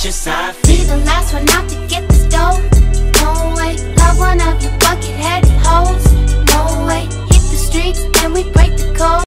at your side feet. Be the last one out to get this dough. No way, love one of your bucket headed hoes. No way, hit the streets and we break the code.